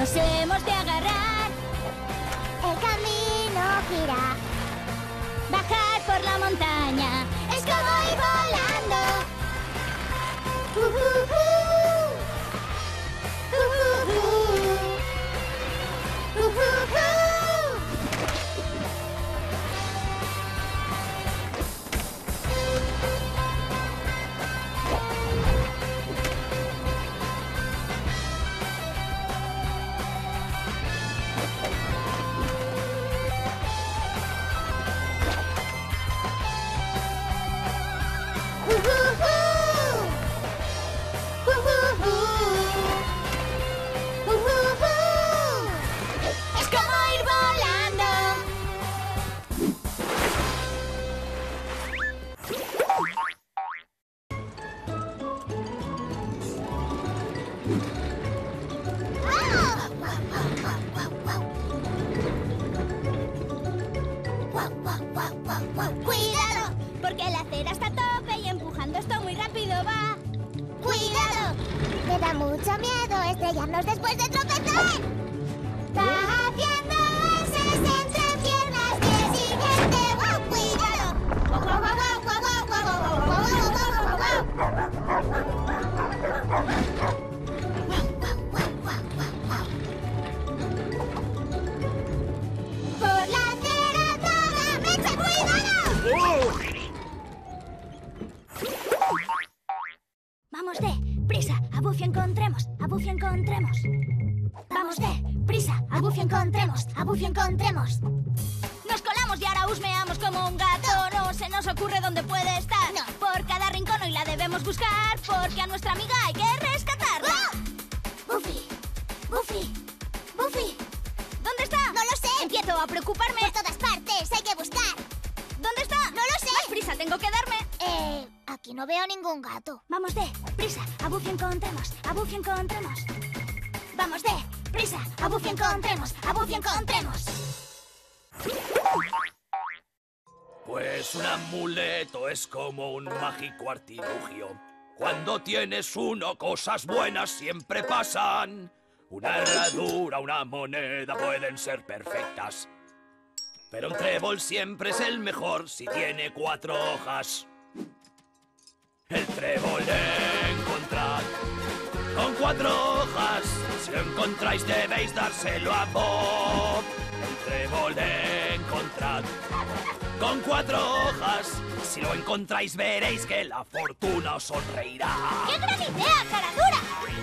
nos hemos de agarrar. El camino gira. Bajar por la montaña estrellarnos después de tropezar. Buffy encontremos. Vamos de prisa, a Buffy encontremos, a Buffy encontremos. Nos colamos y ahora husmeamos como un gato. No se nos ocurre dónde puede estar. No. Por cada rincón hoy la debemos buscar, porque a nuestra amiga hay que rescatarla. Buffy, Buffy, Buffy. ¿Dónde está? No lo sé. Empiezo a preocuparme. Por todas partes, hay que buscar. ¿Dónde está? No lo sé. Más prisa tengo que darme. Aquí no veo ningún gato. Vamos de prisa, a Buffy encontremos, a Buffy encontremos. Vamos de prisa, a Buffy encontremos, a Buffy encontremos. Pues un amuleto es como un mágico artilugio. Cuando tienes uno, cosas buenas siempre pasan. Una herradura, una moneda pueden ser perfectas. Pero un trébol siempre es el mejor si tiene cuatro hojas. El trébol encontrad con cuatro hojas. Si lo encontráis debéis dárselo a Bob. El trébol encontrad con cuatro hojas. Si lo encontráis veréis que la fortuna os sonreirá. ¡Qué gran idea, cara dura!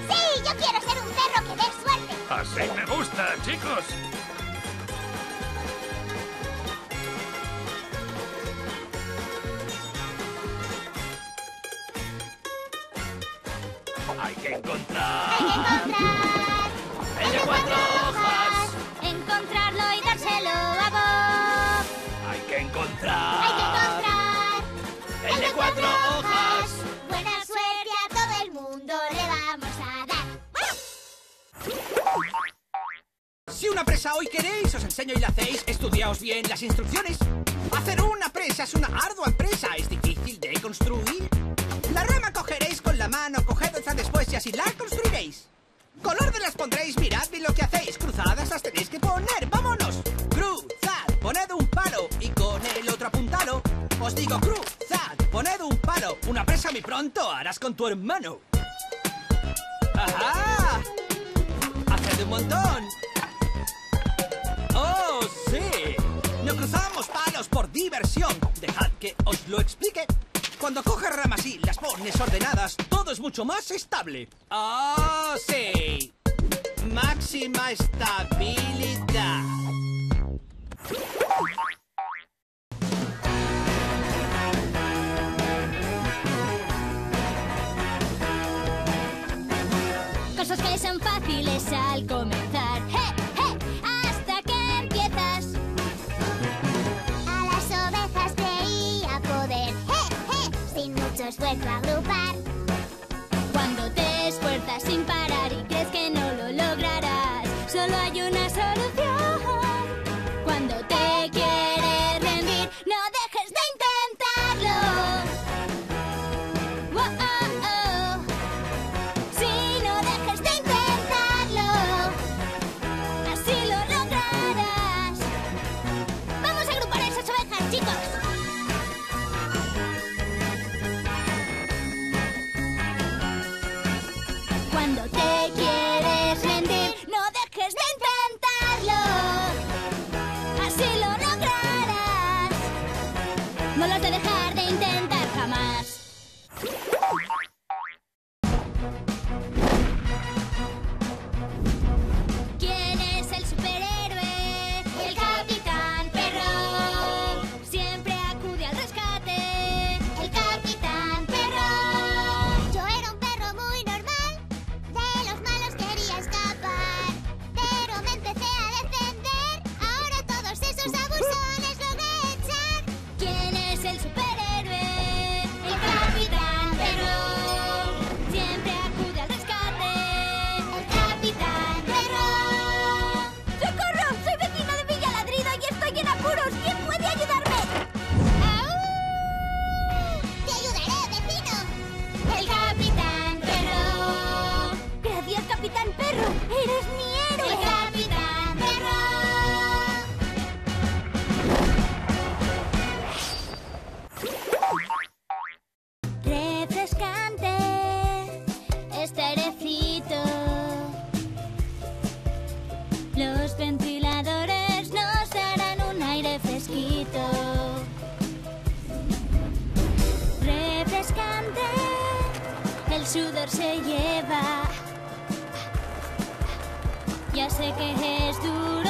¡Sí, yo quiero ser un perro que dé suerte! Así me gusta, chicos. Encontrar ¡Hay que encontrar! el de cuatro hojas. Encontrarlo y dárselo a Bob. Hay que encontrar ¡Hay que encontrar! el de cuatro hojas. Buena suerte a todo el mundo le vamos a dar. Si una presa hoy queréis, os enseño y la hacéis. Estudiaos bien las instrucciones. Hacer una presa es una ardua empresa, es difícil de construir. La rama cogeréis con la mano, coged otra después y así la construiréis. Color de las pondréis, mirad bien lo que hacéis. Cruzadas las tenéis que poner, vámonos. Cruzad, poned un palo y con el otro apuntalo. Os digo cruzad, poned un palo. Una presa muy pronto harás con tu hermano. ¡Ajá! ¡Haced un montón! ¡Oh, sí! No cruzamos palos por diversión. Dejad que os lo explique. Cuando coges ramas y las pones ordenadas, todo es mucho más estable. ¡Oh, sí! Máxima estabilidad. Cosas que son fáciles al comenzar. Cuando te esfuerzas sin parar y No lo has de dejar de intentar sudor se lleva. Ya sé que es duro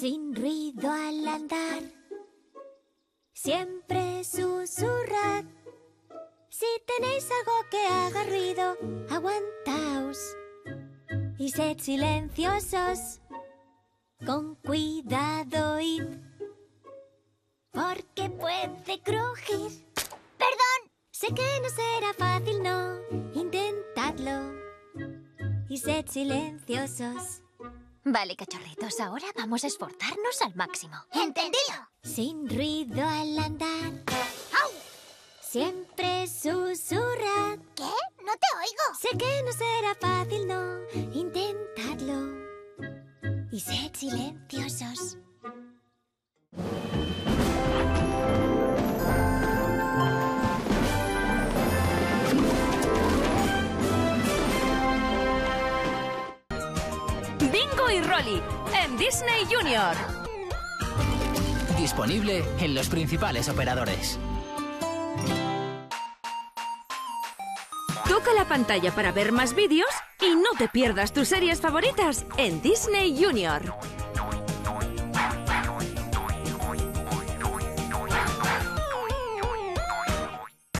Sin ruido al andar, siempre susurrad. Si tenéis algo que haga ruido, aguantaos y sed silenciosos. Con cuidado id, porque puede crujir. Perdón, sé que no será fácil, no. Intentadlo y sed silenciosos. Vale, cachorritos, ahora vamos a esforzarnos al máximo. ¿Entendido? Sin ruido al andar. Siempre susurrad. ¿Qué? No te oigo. Sé que no será fácil, no. Intentadlo. Y sed silenciosos. Rolly en Disney Junior. Disponible en los principales operadores. Toca la pantalla para ver más vídeos y no te pierdas tus series favoritas en Disney Junior.